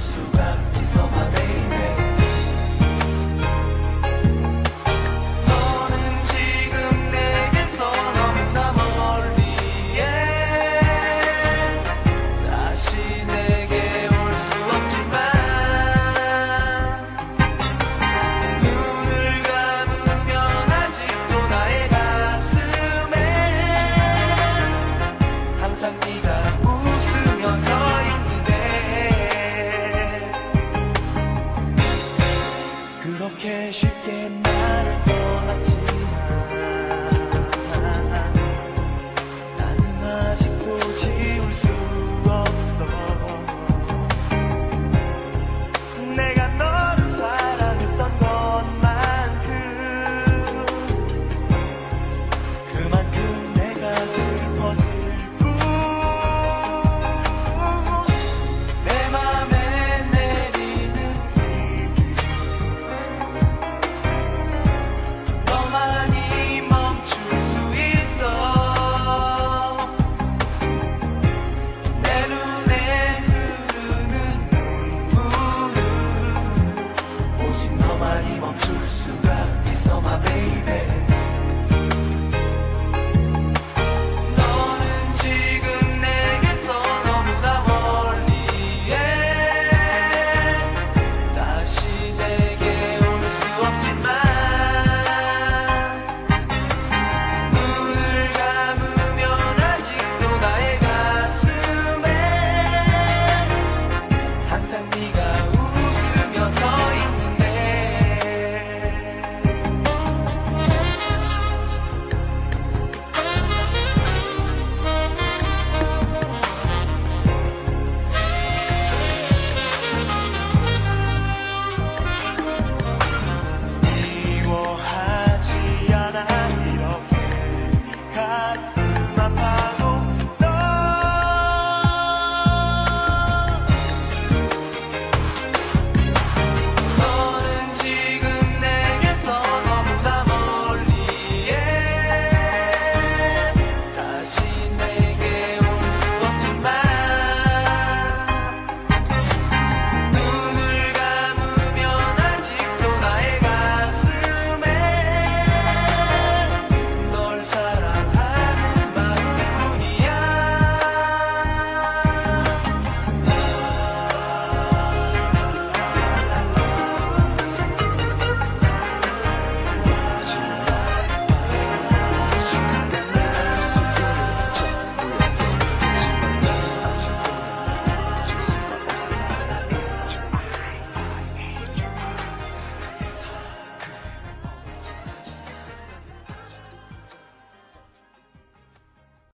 surrender. 쉽게 나를 떠났지